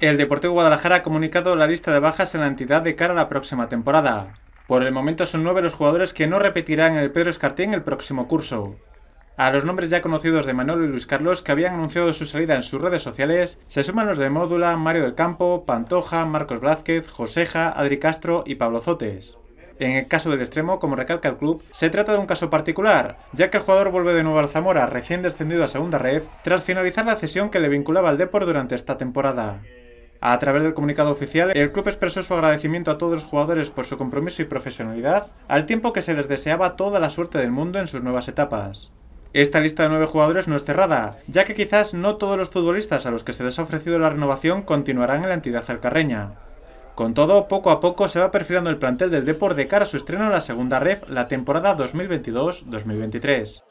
El Deportivo Guadalajara ha comunicado la lista de bajas en la entidad de cara a la próxima temporada. Por el momento son nueve los jugadores que no repetirán el Pedro Escartín el próximo curso. A los nombres ya conocidos de Manolo y Luis Carlos que habían anunciado su salida en sus redes sociales, se suman los de Módula, Mario del Campo, Pantoja, Marcos Blázquez, Joseja, Adri Castro y Pablo Zotes. En el caso del extremo, como recalca el club, se trata de un caso particular, ya que el jugador vuelve de nuevo al Zamora, recién descendido a segunda red, tras finalizar la cesión que le vinculaba al Depor durante esta temporada. A través del comunicado oficial, el club expresó su agradecimiento a todos los jugadores por su compromiso y profesionalidad, al tiempo que se les deseaba toda la suerte del mundo en sus nuevas etapas. Esta lista de nueve jugadores no es cerrada, ya que quizás no todos los futbolistas a los que se les ha ofrecido la renovación continuarán en la entidad alcarreña. Con todo, poco a poco se va perfilando el plantel del Depor de cara a su estreno en la segunda ref la temporada 2022-2023.